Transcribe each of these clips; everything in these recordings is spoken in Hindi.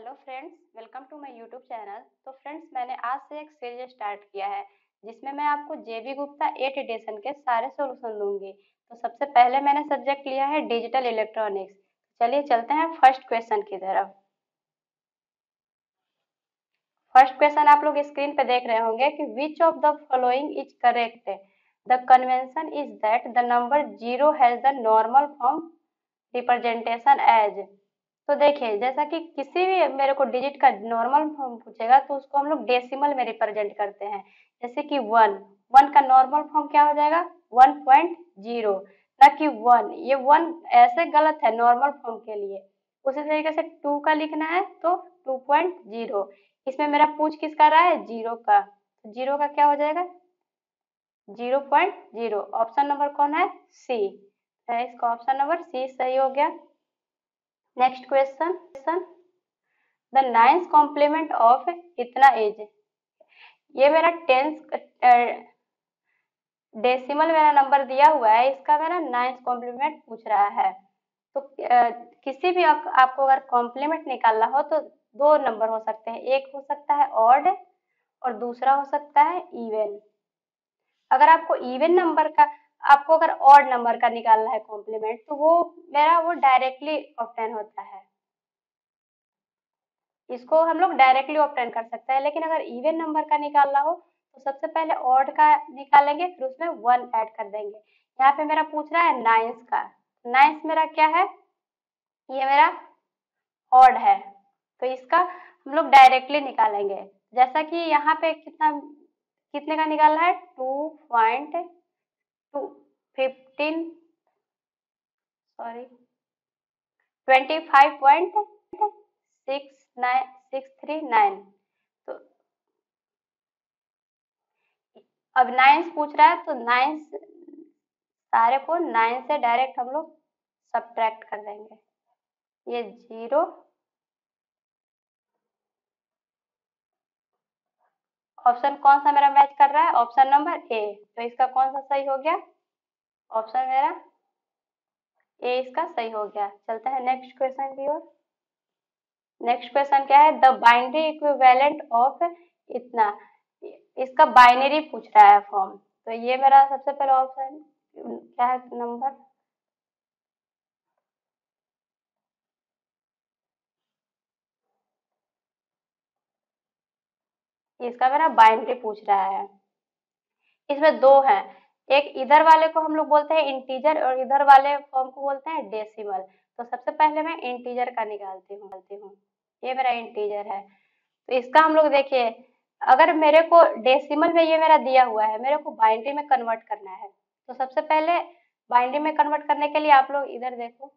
Hello friends welcome to my YouTube channel तो फ्रेंड्स मैंने आज से एक सीरीज़ स्टार्ट किया है, जिसमें मैं आपको J B Gupta eight edition के सारे सॉल्यूशन दूँगी। तो सबसे पहले मैंने सब्जेक्ट लिया है डिजिटल इलेक्ट्रॉनिक्स चलिए चलते हैं फ़र्स्ट क्वेश्चन की तरफ़। फ़र्स्ट क्वेश्चन आप लोग स्क्रीन पे देख रहे होंगे कि which of the following is correct the convention is that the number zero has the normal form representation as तो देखिए, जैसा कि किसी भी मेरे को डिजिट का नॉर्मल फॉर्म पूछेगा तो उसको हम लोग डेसिमल में रिप्रेजेंट करते हैं। जैसे कि वन वन का नॉर्मल फॉर्म क्या हो जाएगा? वन पॉइंट ज़ीरो न कि वन ये वन ऐसे गलत है नॉर्मल फॉर्म के लिए। उसी तरीके से टू का लिखना है तो टू पॉइंट ज़ीरो इसमें मेरा पूछ किसका रहा है? ज़ीरो का। तो ज़ीरो का क्या हो जाएगा? Zero point zero option number कौन है? सी इसका ऑप्शन नंबर सी सही हो गया। Next question the ninth complement of इतना एज ये मेरा टेंथ डेसिमल मेरा नंबर दिया हुआ है इसका मेरा नाइन्थ कॉम्प्लीमेंट पूछ रहा है। तो uh, किसी भी आप, आपको अगर कॉम्प्लीमेंट निकालना हो तो दो नंबर हो सकते हैं। एक हो सकता है ऑड और दूसरा हो सकता है इवन अगर आपको इवन नंबर का आपको अगर ऑड नंबर का निकालना है कॉम्प्लीमेंट तो वो मेरा वो डायरेक्टली ऑप्टेन होता है। इसको हम लोग डायरेक्टली ऑप्टेन कर सकते हैं, लेकिन अगर इवन नंबर का निकालना हो तो सबसे पहले ऑड का निकालेंगे, फिर उसमें वन ऐड कर देंगे। यहाँ पे मेरा पूछ रहा है नाइन्स का। नाइन्स मेरा क्या है? ये मेरा ऑड है। तो इसका हम लोग डायरेक्टली निकालेंगे। जैसा कि यहाँ पे कितना, कितने का निकालना है? Two point two, fifteen sorry twenty five point six nine six three nine तो अब नाइन्स पूछ रहा है तो नाइन्स सारे को नाइन से डायरेक्ट हम लोग सब्ट्रैक्ट कर देंगे। ये ज़ीरो ऑप्शन कौन सा मेरा मैच कर रहा है? ऑप्शन नंबर ए तो इसका कौन सा सही हो गया? ऑप्शन मेरा ए इसका सही हो गया। चलते हैं नेक्स्ट क्वेश्चन की ओर। नेक्स्ट क्वेश्चन क्या है? द बाइनरी इक्विवेलेंट ऑफ़ इतना। इसका बाइनरी पूछ रहा है फॉर्म तो ये मेरा सबसे पहला ऑप्शन क्या है? नंबर इसका मेरा बाइनरी पूछ रहा है, इसमें दो हैं। एक इधर वाले को हम लोग बोलते हैं इंटीजर और इधर वाले फॉर्म को बोलते हैं डेसिमल तो सबसे पहले मैं इंटीजर का निकालती हूँ हूँ। ये मेरा इंटीजर है। तो इसका हम लोग देखिए, अगर मेरे को डेसिमल में ये मेरा दिया हुआ है, मेरे को बाइंड्री में कन्वर्ट करना है तो सबसे पहले बाइंड्री में कन्वर्ट करने के लिए आप लोग इधर देखो।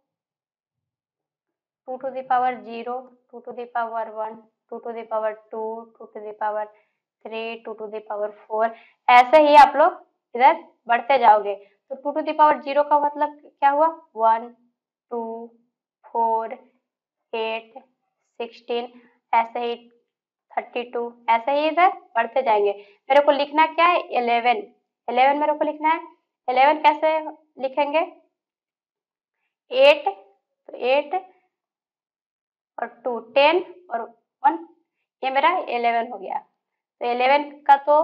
Two to the power zero two to the power one two to the power two two to the power three, two to the power four, ऐसे ही आप लोग इधर बढ़ते जाओगे। तो टू टू दावर ज़ीरो का मतलब क्या हुआ? One, two, four, eight, sixteen, ऐसे ही थर्टी टू, ऐसे ही इधर बढ़ते जाएँगे। मेरे को लिखना क्या है? इलेवन। इलेवन मेरे को लिखना है। इलेवन कैसे लिखेंगे? एट तो एट और टू टेन और वन, ये मेरा इलेवन हो गया। तो इलेवन का तो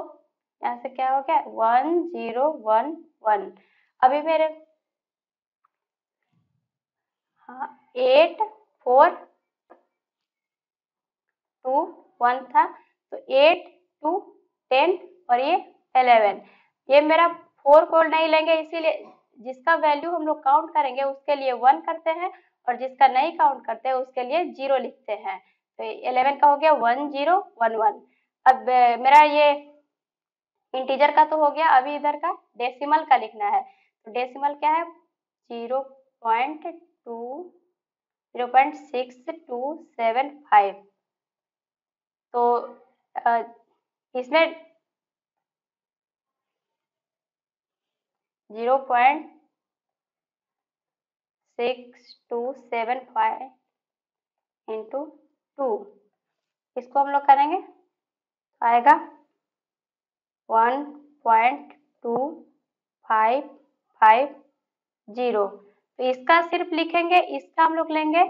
यहाँ से क्या हो गया? One, zero, one one. अभी मेरे हाँ एट, फोर, टू, वन था। तो एट, टू, टेन और ये इलेवन। ये मेरा फोर को नहीं लेंगे, इसीलिए जिसका वैल्यू हम लोग काउंट करेंगे उसके लिए वन करते हैं और जिसका नहीं काउंट करते हैं उसके लिए ज़ीरो लिखते हैं। तो इलेवन का हो गया वन ज़ीरो वन वन अब मेरा ये इंटीजर का तो हो गया, अभी इधर का डेसिमल का लिखना है। तो डेसिमल क्या है? Zero point two zero point six two seven five तो इसमें zero point six two seven five into two. इसको हम लोग करेंगे? आएगा। One point two five five zero. तो इसका सिर्फ़ लिखेंगे, इसका हम लोग लेंगे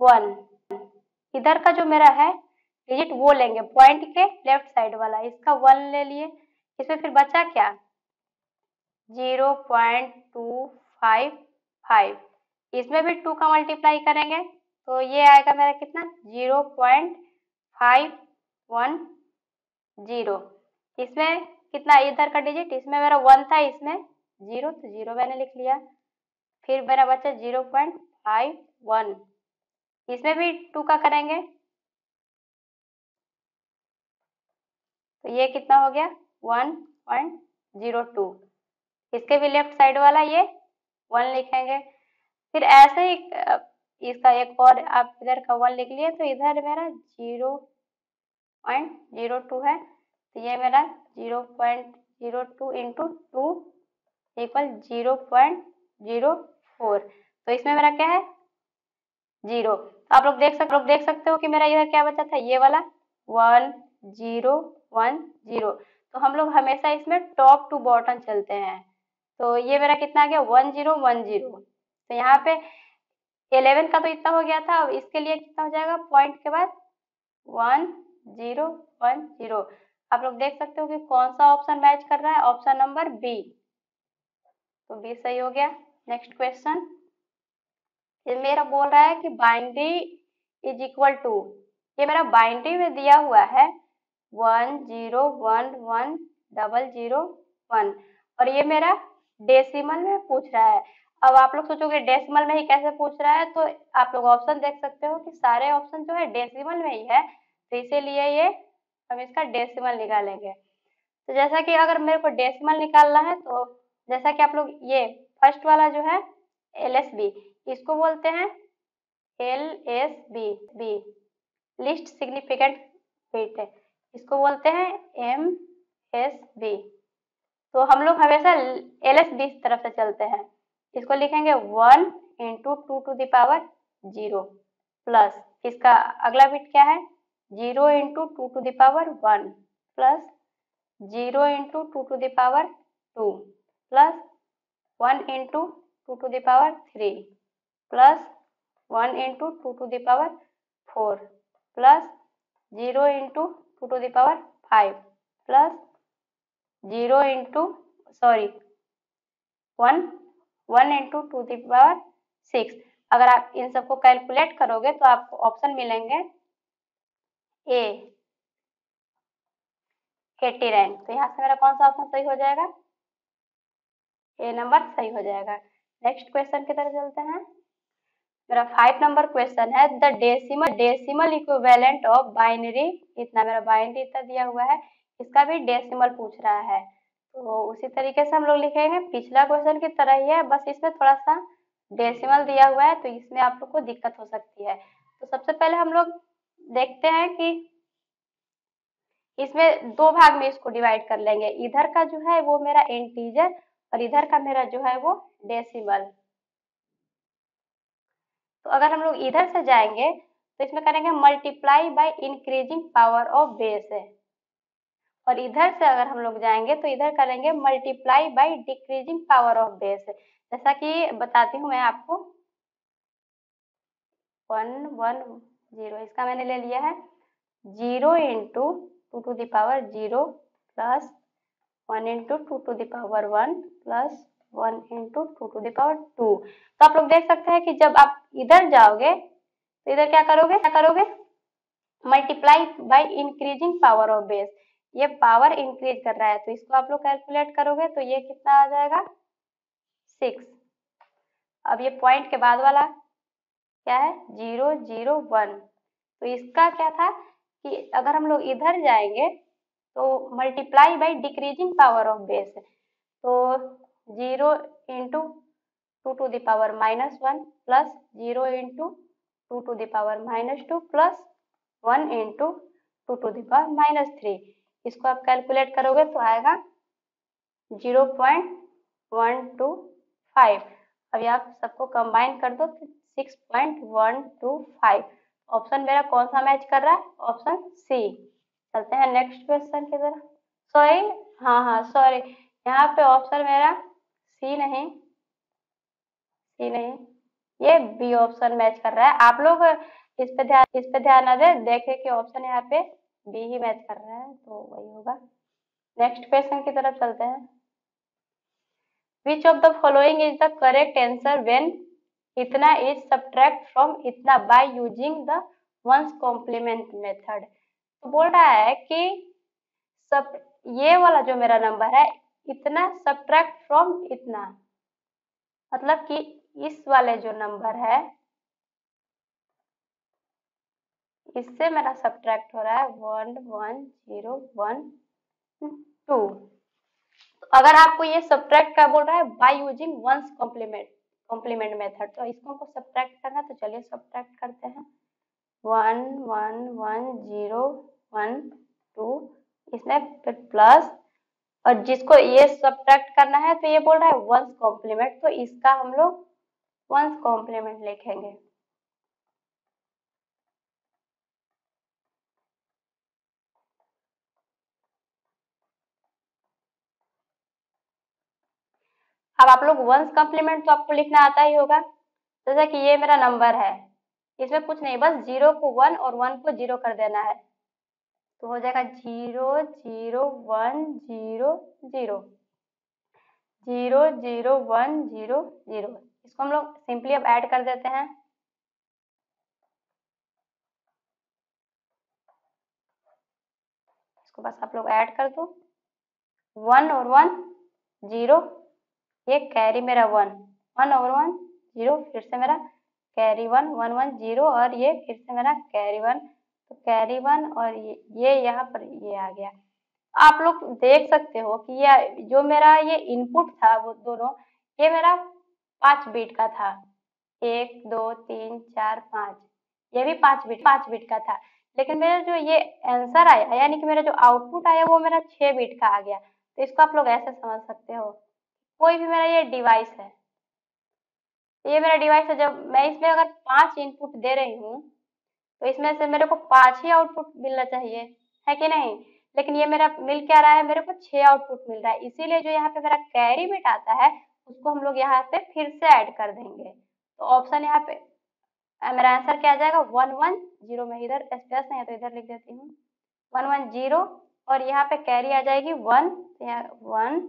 वन। इधर का जो मेरा है डिजिट वो लेंगे पॉइंट के लेफ़्ट साइड वाला। इसका वन ले लिए। इसमें फिर बचा क्या? Zero point two five five. इसमें भी टू का मल्टीप्लाई करेंगे। तो ये आएगा मेरा कितना? Zero point five one zero. इसमें कितना? इधर का डिजिट इसमें मेरा वन था, इसमें ज़ीरो तो ज़ीरो मैंने लिख लिया। फिर मेरा बच्चा ज़ीरो पॉइंट फाइव वन। इसमें भी टू का करेंगे। तो ये कितना हो गया? One point zero two. इसके भी लेफ़्ट साइड वाला ये वन लिखेंगे। फिर ऐसे ही इसका एक और आप इधर का वन लिख लिए तो इधर मेरा ज़ीरो पॉइंट ज़ीरो टू है। तो ये मेरा zero point zero two into two equal zero point zero four तो इसमें मेरा क्या है? ज़ीरो तो आप लोग देख सकते लोग देख सकते हो कि मेरा इधर क्या बचा था? ये वाला वन ज़ीरो वन ज़ीरो तो हम लोग हमेशा इसमें टॉप टू बॉटम चलते हैं। तो ये मेरा कितना आ गया? वन ज़ीरो वन ज़ीरो तो यहाँ पे इलेवन का तो इतना हो गया था, अब इसके लिए कितना हो जाएगा? पॉइंट के बाद वन ज़ीरो वन ज़ीरो। आप लोग देख सकते हो कि कौन सा ऑप्शन मैच कर रहा है? ऑप्शन नंबर बी तो बी सही हो गया। नेक्स्ट क्वेश्चन मेरा बोल रहा है कि बाइंड्री इज़ इक्वल टू ये मेरा बाइंड्री में दिया हुआ है one zero one one double zero one. और ये मेरा डेसिमल में पूछ रहा है। अब आप लोग सोचोगे डेसिमल में ही कैसे पूछ रहा है तो आप लोग ऑप्शन देख सकते हो कि सारे ऑप्शन जो है डेसिमल में ही है। तो इसीलिए ये हम इसका डेसिमल निकालेंगे। तो जैसा कि अगर मेरे को डेसिमल निकालना है तो जैसा कि आप लोग ये फ़र्स्ट वाला जो है एल एस बी इसको बोलते हैं L S B B least significant bit इसको बोलते हैं एम एस बी तो हम लोग हमेशा एल एस बी तरफ़ से चलते हैं। इसको लिखेंगे? One into two to the power zero plus इसका अगला बिट क्या है? Zero into two to the power one plus zero into two to the power two plus one into two to the power three plus one into two to the power four plus zero into two to the power five plus zero into sorry one one into two the power six अगर आप इन सबको कैलकुलेट करोगे तो आपको ऑप्शन मिलेंगे ए एट्टी नाइन तो यहाँ से मेरा कौन सा ऑप्शन सही हो जाएगा? ए नंबर सही हो जाएगा। नेक्स्ट क्वेश्चन की तरफ़ चलते हैं। मेरा फाइव नंबर क्वेश्चन है। The decimal decimal equivalent of binary इतना मेरा बाइनरी इतना दिया हुआ है। इसका भी डेसिमल पूछ रहा है। तो उसी तरीके से हम लोग लिखेंगे पिछला क्वेश्चन की तरह ही है, बस इसमें थोड़ा सा डेसिमल दिया हुआ है तो इसमें आप लोग को दिक्कत हो सकती है। तो सबसे पहले हम लोग देखते हैं कि इसमें दो भाग में इसको डिवाइड कर लेंगे। इधर का जो है, वो मेरा इंटीजर और इधर का मेरा जो है, वो डेसिमल तो अगर हम लोग इधर से जाएँगे तो इसमें करेंगे multiply by increasing power of base है और इधर से अगर हम लोग जाएँगे तो इधर करेंगे multiply by decreasing power of base जैसा कि बताती हूँ मैं आपको। वन वन, ज़ीरो, इसका मैंने ले लिया है। Zero into two to the power zero plus one into two to the power one plus one into two to the power two तो आप लोग देख सकते हैं कि जब आप इधर जाओगे तो इधर क्या करोगे? क्या करोगे? Multiply by increasing power of base ये पावर इंक्रीज कर रहा है तो इसको आप लोग कैलकुलेट करोगे तो ये कितना आ जाएगा? सिक्स अब ये पॉइंट के बाद वाला क्या है? ज़ीरो ज़ीरो वन तो इसका क्या था कि अगर हम लोग इधर जाएँगे तो multiply by decreasing power of base तो zero into two to the power minus one plus zero into two to the power minus two plus one into two to the power minus three इसको आप कैलकुलेट करोगे तो आएगा zero point one two five अभी आप सबको कंबाइन कर दो तो six point one two five option मेरा कौन सा मैच कर रहा है? ऑप्शन सी चलते हैं नेक्स्ट क्वेश्चन की तरफ़। सॉरी हाँ हाँ सॉरी यहाँ पे ऑप्शन मेरा सी नहीं। सी नहीं। ये बी ऑप्शन मैच कर रहा है। आप लोग इस पे ध्यान, इस पे ध्यान न दे। देखे कि ऑप्शन यहाँ पे बी ही मैच कर रहा है तो वही होगा। नेक्स्ट क्वेश्चन की तरफ़ चलते हैं। Which of the following is the correct answer when इतना इज़ सब्ट्रैक्ट फ्रॉम इतना by using the one's complement method तो बोल रहा है कि सब, ये वाला जो मेरा नंबर है, इतना सब्ट्रैक्ट फ्रॉम इतना। मतलब कि इस वाले जो नंबर है इससे मेरा सब्ट्रैक्ट हो रहा है one one zero one two अगर आपको ये सब्ट्रैक्ट का बोल रहा है? By using one's complement complement method तो इसको हमको सब्ट्रैक्ट करना तो चलिए सब्ट्रैक्ट करते हैं. One one one zero one two इसमें फिर प्लस और जिसको ये सब्ट्रैक्ट करना है तो ये बोल रहा है वंस कॉम्प्लीमेंट तो इसका हम लोग वंस कॉम्प्लीमेंट लिखेंगे. अब आप लोग वंस कॉम्प्लीमेंट तो आपको लिखना आता ही होगा। जैसे कि ये मेरा नंबर है। इसमें कुछ नहीं, बस ज़ीरो को वन और वन को ज़ीरो कर देना है। तो हो जाएगा zero zero one zero zero zero zero one zero zero इसको हम लोग सिंपली अब ऐड कर देते हैं। इसको बस आप लोग ऐड कर दो। वन और वन ज़ीरो ये कैरी मेरा वन वन और वन ज़ीरो फिर से मेरा carry one one one zero और ये फिर से मेरा कैरी वन तो कैरी वन और ये ये यहाँ पर ये आ गया। आप लोग देख सकते हो कि ये, जो मेरा ये इनपुट था वो दोनों, ये मेरा पाँच बीट का था। एक, दो, तीन, चार, पाँच, ये भी पाँच बीट पाँच बीट का था। लेकिन मेरा जो ये आंसर आया, यानी कि मेरा जो आउटपुट आया वो मेरा छह बीट का आ गया। तो इसको आप लोग ऐसे समझ सकते हो। कोई भी मेरा ये डिवाइस है। ये मेरा डिवाइस है, जब मैं इसमें अगर पाँच इनपुट दे रही हूँ तो इसमें से मेरे को पाँच ही आउटपुट मिलना चाहिए, है कि नहीं? लेकिन ये मेरा मिल क्या रहा है? मेरे को छह आउटपुट मिल रहा है। इसीलिए जो यहाँ पे मेरा कैरी बिट आता है, उसको हम लोग यहाँ पे फिर से ऐड कर देंगे। तो ऑप्शन यहाँ पे मेरा आंसर क्या आ जाएगा? वन वन ज़ीरो में इधर स्पेस नहीं है तो इधर लिख देती हूँ। वन वन ज़ीरो और यहाँ पे कैरी आ जाएगी one one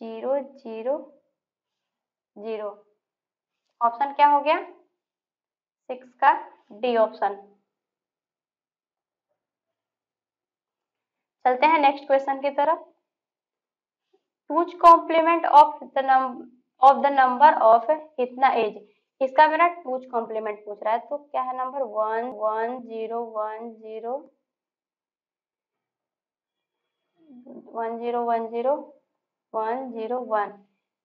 zero zero zero. Option क्या हो गया? सिक्स का डी ऑप्शन। चलते हैं नेक्स्ट क्वेश्चन की तरफ़। Two's complement of the number of the number of कितना एज इसका मेरा टूच कॉम्प्लीमेंट पूछ रहा है तो क्या है number one one zero one zero one zero one zero one zero one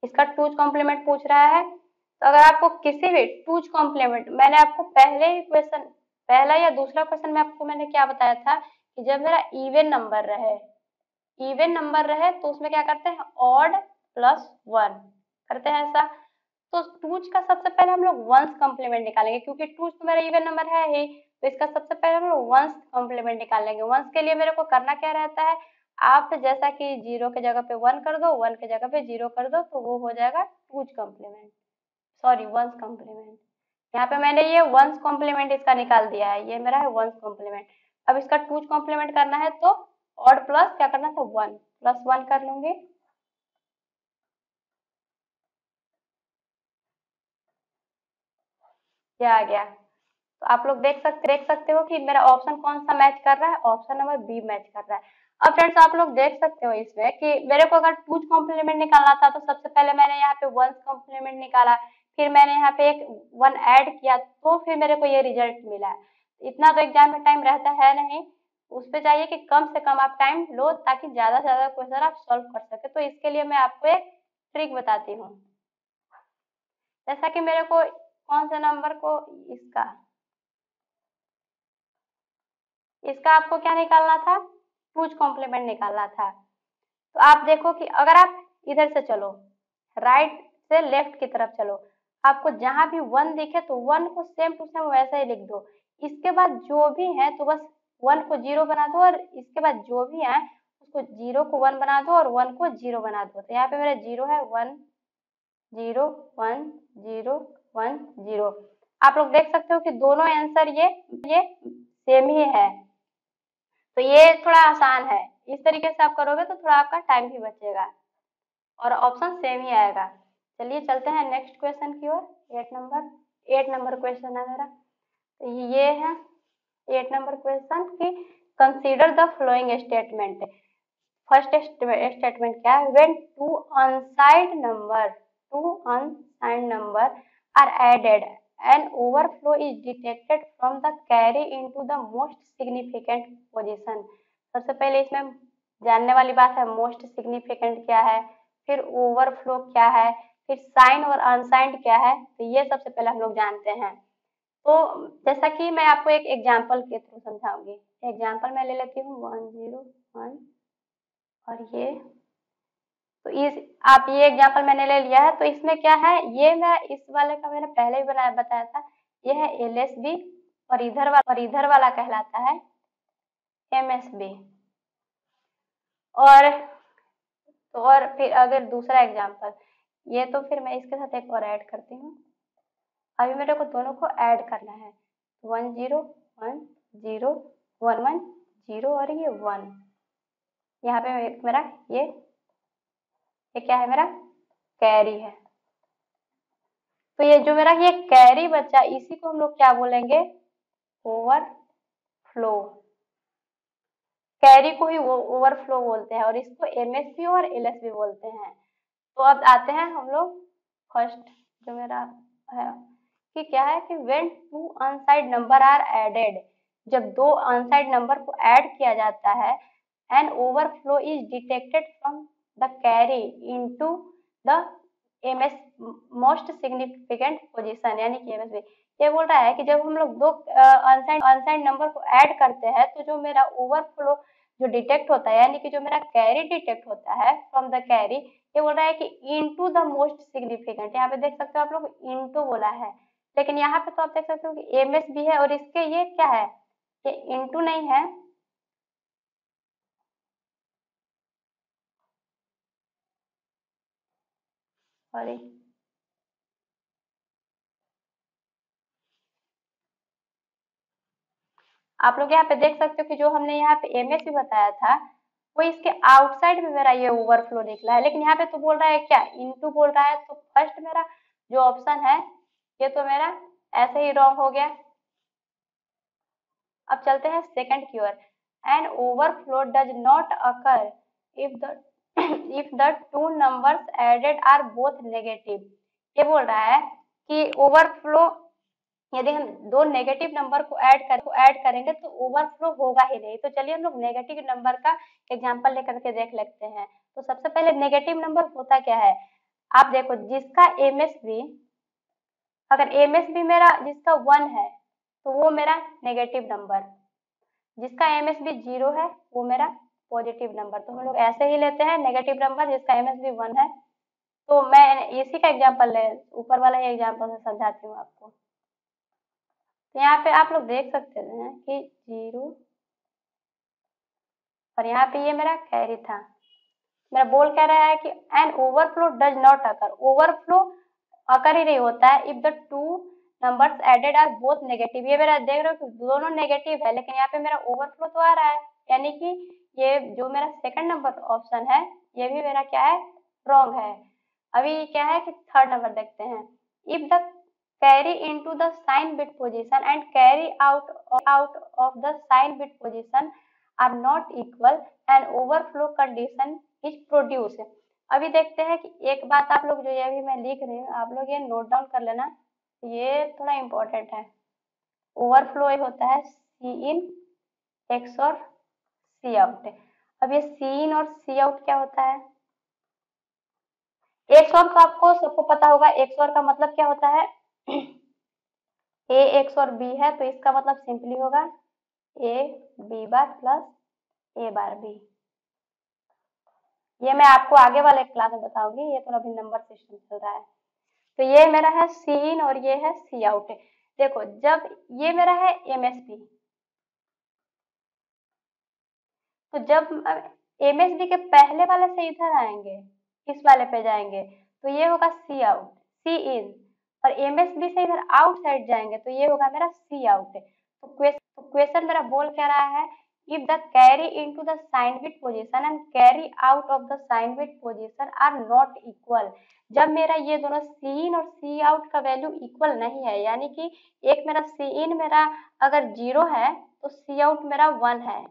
इसका टूज कॉम्प्लीमेंट पूछ रहा है। तो अगर आपको किसी भी टूज कॉम्प्लीमेंट मैंने आपको पहले ही क्वेश्चन पहला या दूसरा क्वेश्चन में आपको मैंने क्या बताया था कि जब मेरा इवन नंबर रहे इवन नंबर रहे तो उसमें क्या करते हैं? ऑड प्लस वन करते हैं ऐसा। तो टूज का सबसे पहले हम लोग वंस कॉम्प्लीमेंट निकालेंगे, क्योंकि टूच तो मेरा इवन नंबर है ही। तो इसका सबसे पहले हम लोग वंस कॉम्प्लीमेंट निकाल लेंगे वंस के लिए मेरे को करना क्या रहता है? आप जैसा कि ज़ीरो के जगह पे वन कर दो, वन के जगह पे ज़ीरो कर दो तो वो हो जाएगा two's complement sorry one's complement यहाँ पे मैंने ये वंस कॉम्प्लीमेंट इसका निकाल दिया है, ये मेरा है वंस कॉम्प्लीमेंट अब इसका टूच कॉम्प्लीमेंट करना है तो और प्लस क्या करना था वन प्लस वन कर लूँगी. क्या आ गया. तो आप लोग देख सकते देख सकते हो कि मेरा ऑप्शन कौन सा मैच कर रहा है? ऑप्शन नंबर बी मैच कर रहा है. अब फ्रेंड्स आप लोग देख सकते हो इसमें कि मेरे को अगर टूच कॉम्प्लीमेंट निकालना था तो सबसे पहले मैंने यहाँ पे वंस कॉम्प्लीमेंट निकाला, फिर मैंने यहाँ पे एक वन ऐड किया तो फिर मेरे को ये रिज़ल्ट मिला। इतना तो एग्ज़ाम में टाइम रहता है नहीं। उस पर चाहिए कि कम से कम आप टाइम लो, ताकि ज़्यादा से ज़्यादा क्वेश्चन आप सॉल्व कर सके। तो इसके लिए मैं आपको एक ट्रिक बताती हूँ। जैसा कि मेरे को कौन से नंबर को इसका इसका आपको क्या निकालना था? टूज कॉम्प्लीमेंट निकालना था। तो आप देखो कि अगर आप इधर से चलो राइट से लेफ़्ट की तरफ़ चलो, आपको जहाँ भी वन दिखे तो वन को सेम टू सेम वैसा ही लिख दो। इसके बाद जो भी है तो बस वन को ज़ीरो बना दो और इसके बाद जो भी है उसको ज़ीरो को वन बना दो और वन को ज़ीरो बना दो। तो यहाँ पे मेरा ज़ीरो है one zero one zero one zero आप लोग देख सकते हो कि दोनों आंसर ये ये सेम ही है। तो ये थोड़ा आसान है। इस तरीके से आप करोगे तो थोड़ा आपका टाइम भी बचेगा। और ऑप्शन सेम ही आएगा। चलिए चलते हैं नेक्स्ट क्वेश्चन की ओर। Eight number eight number question है मेरा। तो ये है एट नंबर क्वेश्चन की consider the following statement first statement क्या है? When two unsigned number two unsigned number are added an overflow is detected from the carry into the most significant position सबसे पहले इसमें जानने वाली बात है मोस्ट सिग्निफिकेंट क्या है, फिर ओवरफ्लो क्या है, फिर साइन और अनसाइंड क्या है तो ये सबसे पहले हम लोग जानते हैं। तो जैसा कि मैं आपको एक एग्ज़ाम्पल के थ्रू समझाऊँगी। एग्ज़ाम्पल मैं ले लेती हूँ वन ज़ीरो वन और ये तो इस, आप ये एग्ज़ाम्पल मैंने ले लिया है तो इसमें क्या है? ये मैं इस वाले का मैंने पहले ही बनाया, बताया था। ये है एल एस बी और इधर वाला और इधर वाला कहलाता है एम एस बी और तो और फिर अगर दूसरा एग्ज़ाम्पल ये तो फिर मैं इसके साथ एक और ऐड करती हूँ। अभी मेरे को दोनों को ऐड करना है। One zero one zero, one one, zero और ये वन। यहाँ पे मेरा ये ये क्या है मेरा? कैरी है। तो ये जो मेरा ये कैरी बच्चा इसी को हम लोग क्या बोलेंगे? ओवर फ्लो कैरी को ही ओवरफ्लो बोलते हैं और इसको एमएसपी और एलएसबी बोलते हैं। तो अब आते हैं हम लोग फ़र्स्ट जो मेरा है, कि क्या है कि when two unsigned number are added जब दो अनसाइड नंबर को ऐड किया जाता है an overflow is detected from the carry into the MS most significant position यानी कि एमएसबी ये बोल रहा है कि जब हम लोग दो अनसाइड अनसाइड नंबर को ऐड करते हैं तो जो मेरा ओवरफ्लो जो डिटेक्ट होता है, यानी कि जो मेरा कैरी डिटेक्ट होता है फ्रॉम द कैरी ये बोल रहा है कि इनटू द मोस्ट सिग्निफिकेंट यहाँ पे देख सकते हो आप लोग इनटू बोला है। लेकिन यहाँ पे तो आप देख सकते हो कि एम एस भी है और इसके ये क्या है? ये इनटू नहीं है। सॉरी आप लोग यहाँ पे देख सकते हो कि जो हमने यहाँ पे एम बताया था, वो इसके आउटसाइड में मेरा ये ओवरफ्लो निकला है। लेकिन यहाँ पे तो बोल रहा है क्या? इनटू बोल रहा है तो फ़र्स्ट मेरा जो ऑप्शन है, ये तो मेरा ऐसे ही रॉन्ग हो गया। अब चलते हैं सेकंड की ओर। An overflow does not occur if the if the two numbers added are both negative ये बोल रहा है कि ओवरफ्लो यदि हम दो नेगेटिव नंबर को ऐड कर, को ऐड करेंगे तो ओवरफ्लो होगा ही नहीं। तो चलिए हम लोग नेगेटिव नंबर का एग्जांपल लेकर के देख लेते हैं। तो सबसे पहले नेगेटिव नंबर होता क्या है? आप देखो, जिसका एम एस बी अगर एम एस बी मेरा जिसका वन है तो वो मेरा नेगेटिव नंबर जिसका एम एस बी ज़ीरो है, वो मेरा पॉजिटिव नंबर। तो हम लोग ऐसे ही लेते हैं नेगेटिव नंबर जिसका एम एस बी वन है। तो मैं इसी का एग्ज़ाम्पल ले, ऊपर वाला ही एग्ज़ाम्पल से समझाती हूँ आपको। तो यहाँ पे आप लोग देख सकते हैं कि ज़ीरो, और यहाँ पे ये मेरा कैरी था। मेरा बोल कह रहा है कि an overflow does not occur overflow occur ही नहीं होता है if the two numbers added are both negative ये मेरा देख रहे हो कि दोनों नेगेटिव है, लेकिन यहाँ पे मेरा ओवरफ्लो तो आ रहा है। यानी कि ये जो मेरा सेकंड नंबर ऑप्शन है, ये भी मेरा क्या है? रॉन्ग है। अभी क्या है कि थर्ड नंबर देखते हैं। If the carry into the sign bit position and carry out out of the sign bit position are not equal and overflow condition is produced अभी देखते हैं कि एक बात आप लोग जो ये अभी मैं लिख रही हूँ, आप लोग ये नोट डाउन कर लेना। ये थोड़ा इम्पोर्टेंट है। ओवरफ्लो होता है सी इन एक्स और सी आउट अब ये सी इन और सी आउट क्या होता है? एक्स और का आपको सबको पता होगा एक्स और का मतलब क्या होता है? ए एक्स और बी है तो इसका मतलब सिंपली होगा A B bar plus A bar B ये मैं आपको आगे वाले क्लास में बताऊँगी, ये तो अभी नंबर सिस्टम चल रहा है। तो ये मेरा है सी इन और ये है सी आउट देखो, जब ये मेरा है एम एस बी तो जब एम एस बी के पहले वाले से इधर आएँगे, इस वाले पे जाएँगे तो ये होगा सी आउट सी इन और एम एस बी से इधर आउट साइड जाएँगे तो ये होगा मेरा सी आउट तो क्वेश्चन तो मेरा बोल क्या रहा है? If the carry into the sign bit position and carry out of the sign bit position are not equal, जब मेरा ये दोनों सी इन और सी आउट का वैल्यू इक्वल नहीं है, यानी कि एक मेरा सी इन मेरा अगर ज़ीरो है तो सी आउट मेरा वन है।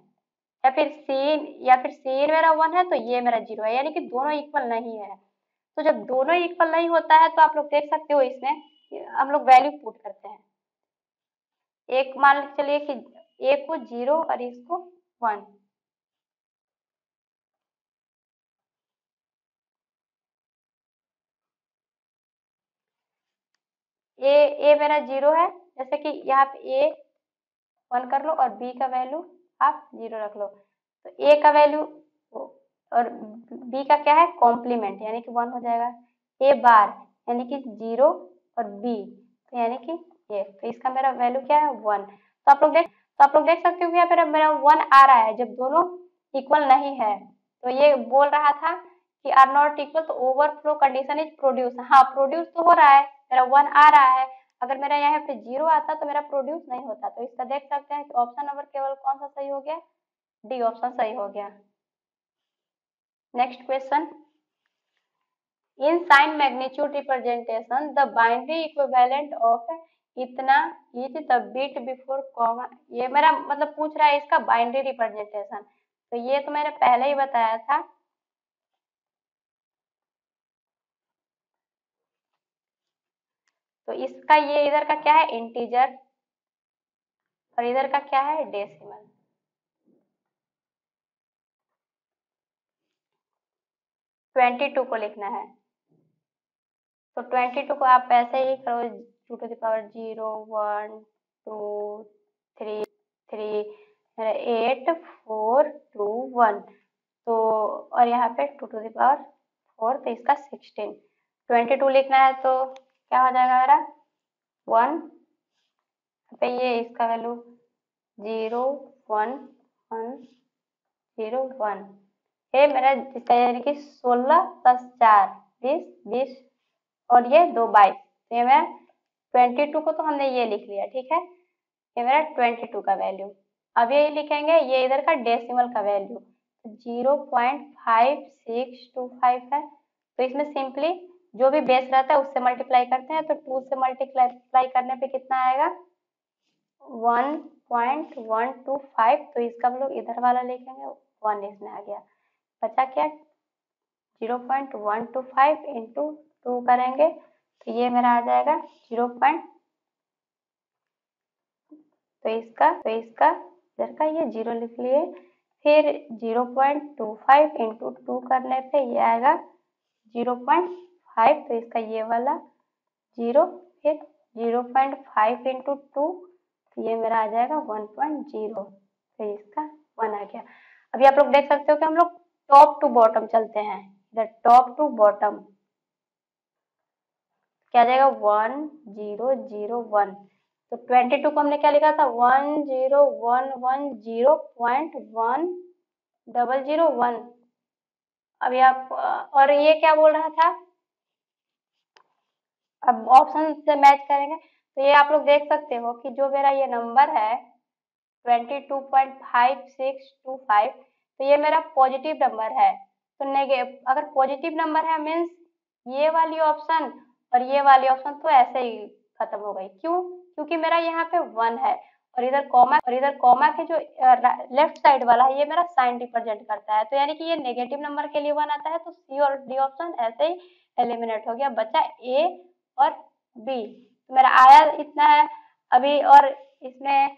या फिर सी इन या फिर सी इन मेरा वन है तो ये मेरा ज़ीरो है। यानी कि दोनों इक्वल नहीं है। तो जब दोनों इक्वल नहीं होता है तो आप लोग देख सकते हो इसमें हम लोग वैल्यू पुट करते हैं। एक मान चलिए कि ए को ज़ीरो और इसको वन ए ए मेरा ज़ीरो है। जैसे कि यहाँ पे ए वन कर लो और बी का वैल्यू आप ज़ीरो रख लो। तो ए का वैल्यू और बी का क्या है? कॉम्प्लीमेंट यानी कि वन हो जाएगा। ए बार यानी कि ज़ीरो और बी तो यानी कि ये तो इसका मेरा वैल्यू क्या है? वन तो आप लोग देख तो आप लोग देख सकते हो यहाँ पे मेरा वन आ रहा है, जब दोनों इक्वल नहीं है। तो ये बोल रहा था कि आर नॉट इक्वल तो ओवरफ्लो कंडीशन इज़ प्रोड्यूस हाँ प्रोड्यूस तो हो रहा है, मेरा वन आ रहा है। अगर मेरा यहाँ पे ज़ीरो आता तो मेरा प्रोड्यूस नहीं होता। तो इसका देख सकते हैं कि ऑप्शन नंबर केवल कौन सा सही हो गया? डी ऑप्शन सही हो गया। Next question in sign magnitude representation the binary equivalent of इतना is the bit before comma ये मेरा मतलब पूछ रहा है इसका बाइंड्री रिप्रेजेंटेशन तो ये तो मैंने पहले ही बताया था। तो इसका ये इधर का क्या है? इंटीजर और इधर का क्या है? डेसिमल ट्वेंटी टू को लिखना है। तो ट्वेंटी टू को आप ऐसे ही करो two to the power zero one two three three eight four two one तो और यहाँ पे टू टू दावर फोर तो इसका सिक्सटीन ट्वेंटी टू लिखना है तो क्या हो जाएगा मेरा? वन। पे ये इसका value zero one one zero one ये मेरा जिसका यानी कि सोलह प्लस चार, बीस बीस, और ये दो बाईस। तो ये मैं ट्वेंटी टू को तो हमने ये लिख लिया, ठीक है? ये मेरा ट्वेंटी टू का वैल्यू अब ये लिखेंगे, ये इधर का डेसिमल का value zero point five six two five है। तो इसमें सिंपली जो भी बेस रहता है उससे मल्टीप्लाई करते हैं तो टू से मल्टीप्लाई करने पे कितना आएगा? One point one two five तो इसका हम लोग इधर वाला लिखेंगे वन इसमें आ गया। बचा क्या? Zero point one two five into two करेंगे तो ये मेरा आ जाएगा ज़ीरो पॉइंट तो इसका तो इसका, इधर का ये ज़ीरो लिख लिए, फिर zero point two five into two करने पे ये आएगा ज़ीरो पॉइंट फाइव तो इसका ये वाला ज़ीरो फिर zero point five into two तो ये मेरा आ जाएगा वन पॉइंट ज़ीरो तो इसका वन आ गया। अभी आप लोग देख सकते हो कि हम लोग टॉप टू बॉटम चलते हैं। इधर टॉप टू बॉटम क्या आ जाएगा? वन ज़ीरो ज़ीरो वन तो ट्वेंटी टू को हमने क्या लिखा था? One zero one one zero point one double zero one अभी आप, और ये क्या बोल रहा था? अब ऑप्शन से मैच करेंगे तो ये आप लोग देख सकते हो कि जो मेरा ये नंबर है twenty two point five six two five तो ये मेरा पॉजिटिव नंबर है। तो नेगे अगर पॉजिटिव नंबर है मीन्स ये वाली ऑप्शन और ये वाली ऑप्शन तो ऐसे ही खत्म हो गई। क्यों? क्योंकि मेरा यहाँ पे वन है और इधर कॉमा और इधर कॉमा के जो लेफ़्ट साइड वाला है, ये मेरा साइन रिप्रेजेंट करता है। तो यानी कि ये नेगेटिव नंबर के लिए वन आता है तो सी और डी ऑप्शन ऐसे ही एलिमिनेट हो गया। बचा ए और बी। तो मेरा आया इतना है। अभी और इसमें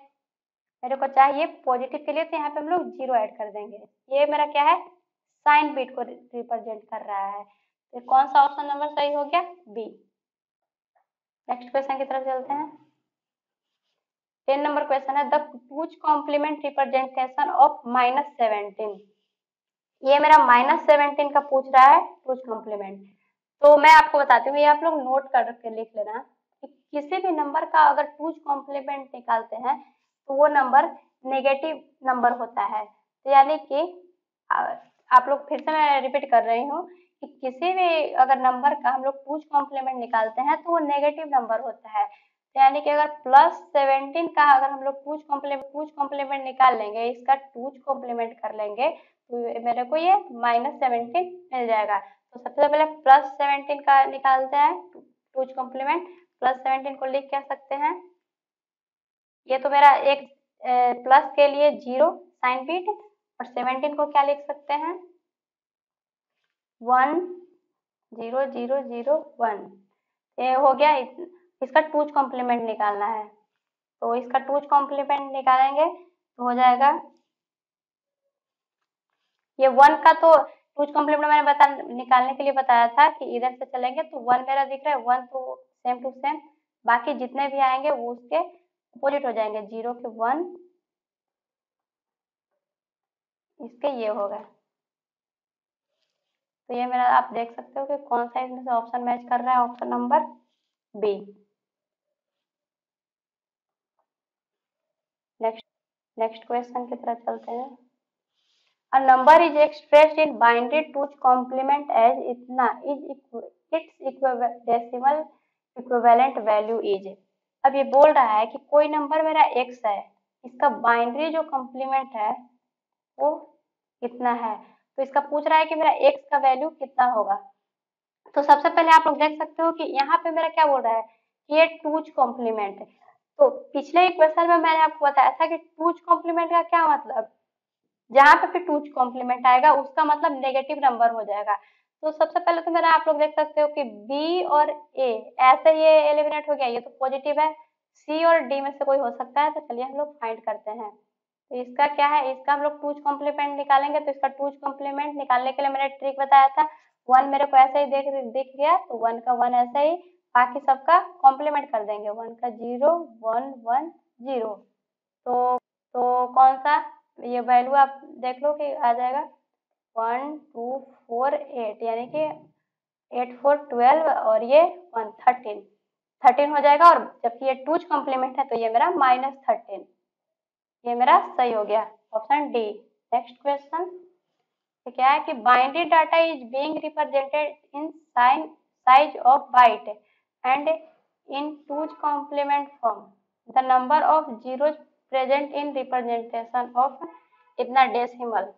मेरे को चाहिए पॉजिटिव के लिए तो यहाँ पे हम लोग ज़ीरो ऐड कर देंगे। ये मेरा क्या है? साइन बीट को रिप्रेजेंट कर रहा है। तो कौन सा ऑप्शन नंबर सही हो गया? बी नेक्स्ट क्वेश्चन की तरफ़ चलते हैं। टेन नंबर क्वेश्चन है। The two's complement representation of minus seventeen ये मेरा माइनस सेवनटीन का पूछ रहा है टूज कॉम्प्लीमेंट तो मैं आपको बताती हूँ, ये आप लोग नोट करके लिख लेना कि किसी भी नंबर का अगर टूज कॉम्प्लीमेंट निकालते हैं तो वो नंबर नेगेटिव नंबर होता है। तो यानी कि आप लोग फिर से मैं रिपीट कर रही हूँ कि किसी भी अगर नंबर का हम लोग टूज कॉम्प्लीमेंट निकालते हैं तो वो नेगेटिव नंबर होता है। तो यानी कि अगर प्लस सेवेंटीन का अगर हम लोग टूज कॉम्प्लीमेंट टूज कॉम्प्लीमेंट निकाल लेंगे, इसका टूज कॉम्प्लीमेंट कर लेंगे तो मेरे को ये माइनस सेवेंटीन मिल जाएगा। तो सबसे पहले प्लस सेवेंटीन का निकालते हैं टूज कॉम्प्लीमेंट प्लस सेवेंटीन को लिख क्या सकते हैं? ये तो मेरा एक ए, प्लस के लिए ज़ीरो साइन बीट और सेवेंटीन को क्या लिख सकते हैं? One zero zero zero one ये हो गया इस, इसका टूज कॉम्प्लीमेंट निकालना है। तो इसका टूज कॉम्प्लीमेंट निकालेंगे तो हो जाएगा ये वन का तो टूज कॉम्प्लीमेंट मैंने बता, निकालने के लिए बताया था कि इधर से चलेंगे तो वन मेरा दिख रहा है वन तो सेम टू सेम बाकी जितने भी आएँगे वो उसके अपोजिट हो जाएँगे ज़ीरो के वन इसके ये हो गए। तो ये मेरा, आप देख सकते हो कि कौन सा इसमें से ऑप्शन मैच कर रहा है option number B next next question की तरह चलते हैं। A number is expressed in binary two's complement as इतना is its decimal equivalent value is अब ये बोल रहा है कि कोई नंबर मेरा एक्स है, इसका बाइनरी जो कॉम्प्लीमेंट है, वो कितना है। तो इसका पूछ रहा है कि मेरा एक्स का वैल्यू कितना होगा। तो सबसे पहले आप लोग देख सकते हो कि यहाँ पे मेरा क्या बोल रहा है कि ये टूज कॉम्प्लीमेंट है। तो पिछले इक्वेशन में मैंने आपको बताया था कि टूज कॉम्प्लीमेंट का क्या मतलब? जहाँ पे फिर टूच कॉम्प्लीमेंट आएगा, उसका मतलब नेगेटिव नंबर हो जाएगा। तो सबसे पहले तो मेरा आप लोग देख सकते हो कि बी और ए ऐसे ये एलिमिनेट हो गया, ये तो पॉजिटिव है। सी और डी में से कोई हो सकता है तो चलिए हम लोग फाइंड करते हैं। तो इसका क्या है? इसका हम लोग टूज कॉम्प्लीमेंट निकालेंगे तो इसका टूच कॉम्प्लीमेंट निकालने के लिए मैंने ट्रिक बताया था। वन मेरे को ऐसे ही देख दिख गया तो वन का वन ऐसे ही, बाकी सबका कॉम्प्लीमेंट कर देंगे। वन का ज़ीरो, वन वन, ज़ीरो। तो तो कौन सा? ये वैल्यू आप देख लो कि आ जाएगा वन टू फोर एट यानी कि एट फोर ट्वेल्व और ये वन थर्टीन थर्टीन हो जाएगा और जबकि ये टूज कॉम्प्लीमेंट है तो ये मेरा माइनस थर्टीन ये मेरा सही हो गया। ऑप्शन डी नेक्स्ट क्वेश्चन क्या है कि binded data is being represented in sign size of byte and in two's complement form the number of zeros present in representation of इतना डेसिमल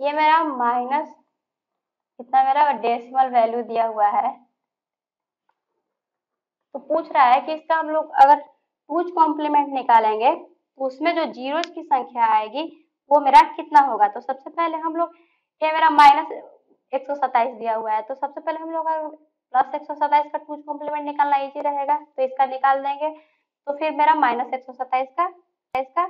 ये मेरा माइनस इतना मेरा डेसिमल वैल्यू दिया हुआ है। तो पूछ रहा है कि इसका हम लोग अगर टूज कॉम्प्लीमेंट निकालेंगे तो उसमें जो जीरोज की संख्या आएगी, वो मेरा कितना होगा? तो सबसे पहले हम लोग, ये मेरा माइनस एक सौ सत्ताईस दिया हुआ है। तो सबसे पहले हम लोग प्लस एक सौ सत्ताईस का टूज कॉम्प्लीमेंट निकालना इजी रहेगा तो इसका निकाल देंगे। तो फिर मेरा माइनस एक सौ सत्ताईस का इसका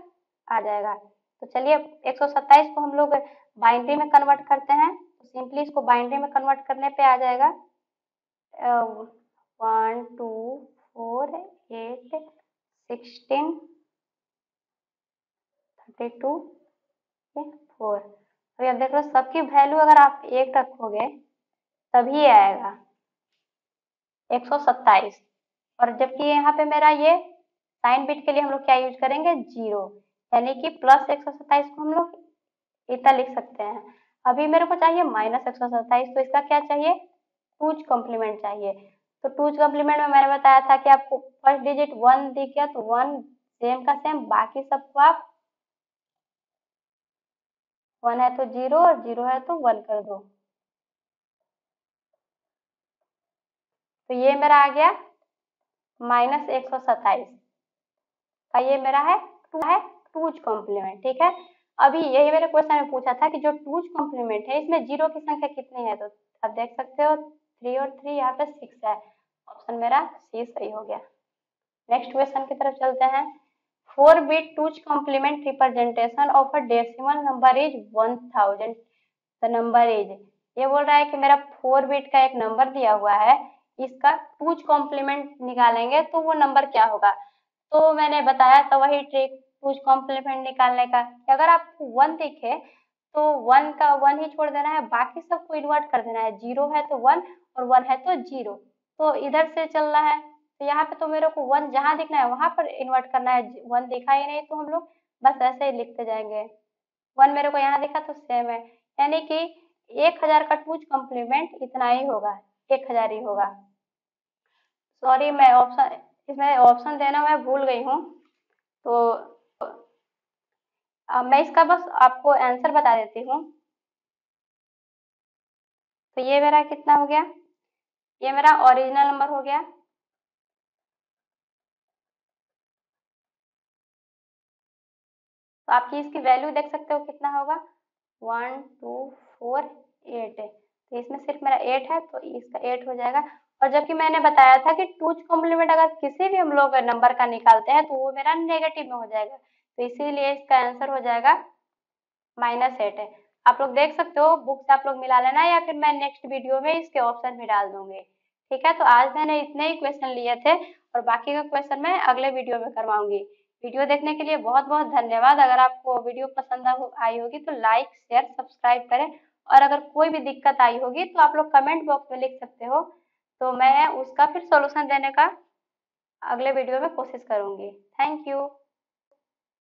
आ जाएगा। तो चलिए एक सौ सत्ताईस को हम लोग बाइंड्री में कन्वर्ट करते हैं। तो सिंपली इसको बाइंड्री में कन्वर्ट करने पे आ जाएगा। One two four eight sixteen thirty two four तो ये देख लो, सबकी वैल्यू अगर आप एक रखोगे, तभी आएगा। एक सौ सत्ताईस। और जबकि यहाँ पे मेरा ये साइन बिट के लिए हम लोग क्या यूज़ करेंगे? ज़ीरो। यानी कि प्लस एक सौ सत्ताईस को हम लोग इतना लिख सकते हैं। अभी मेरे को चाहिए माइनस एक सौ सत्ताईस तो इसका क्या चाहिए? टूज कॉम्प्लीमेंट चाहिए। तो टूज कॉम्प्लीमेंट में मैंने बताया था कि आपको फ़र्स्ट डिजिट वन दिख गया तो वन सेम का सेम, बाकी सबको आप वन है तो ज़ीरो और ज़ीरो है तो वन कर दो। तो ये मेरा आ गया माइनस एक सौ सत्ताईस। का ये मेरा है टू है टूज कॉम्प्लीमेंट ठीक है? अभी यही मेरे क्वेश्चन में पूछा था कि जो टूज कॉम्प्लीमेंट है, इसमें ज़ीरो की संख्या कितनी है? तो आप देख सकते हो थ्री और थ्री यहाँ पे सिक्स है। ऑप्शन मेरा सी सही हो गया। नेक्स्ट क्वेश्चन की तरफ़ चलते हैं। Four bit two's complement representation of a decimal number is one thousand the number is ये बोल रहा है कि मेरा फोर बिट का एक नंबर दिया हुआ है, इसका टूज कॉम्प्लीमेंट निकालेंगे तो वो नंबर क्या होगा? तो मैंने बताया था वही ट्रिक टूज कॉम्प्लीमेंट निकालने का अगर आपको वन दिखे तो वन का वन ही छोड़ देना है, बाकी सबको इन्वर्ट कर देना है। ज़ीरो है तो वन और वन है तो ज़ीरो तो इधर से चलना है तो यहाँ पे तो मेरे को वन जहाँ दिखना है, वहाँ पर इन्वर्ट करना है। वन दिखा ही नहीं तो हम लोग बस ऐसे ही लिखते जाएँगे। वन मेरे को यहाँ दिखा तो सेम है। यानी कि एक हज़ार का टूज कॉम्प्लीमेंट इतना ही होगा, एक हज़ार ही होगा। सॉरी मैं ऑप्शन इसमें ऑप्शन देना मैं भूल गई हूँ। तो अब मैं इसका बस आपको आंसर बता देती हूँ। तो ये मेरा कितना हो गया? ये मेरा ओरिजिनल नंबर हो गया। तो आपकी इसकी वैल्यू देख सकते हो कितना होगा? वन टू फोर एट तो इसमें सिर्फ़ मेरा एट है तो इसका एट हो जाएगा। और जबकि मैंने बताया था कि टूज कॉम्प्लीमेंट अगर किसी भी हम लोग नंबर का निकालते हैं तो वो मेरा नेगेटिव में हो जाएगा। तो इसीलिए इसका आंसर हो जाएगा माइनस एट है। आप लोग देख सकते हो बुक आप लोग मिला लेना या फिर मैं नेक्स्ट वीडियो में इसके ऑप्शन भी डाल दूँगी। ठीक है तो आज मैंने इतने ही क्वेश्चन लिए थे और बाकी का क्वेश्चन मैं अगले वीडियो में करवाऊँगी। वीडियो देखने के लिए बहुत बहुत धन्यवाद। अगर आपको वीडियो पसंद आई होगी तो लाइक शेयर सब्सक्राइब करें। और अगर कोई भी दिक्कत आई होगी तो आप लोग कमेंट बॉक्स में लिख सकते हो। तो मैं उसका फिर सोल्यूशन देने का अगले वीडियो में कोशिश करूँगी। Thank you